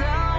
myself.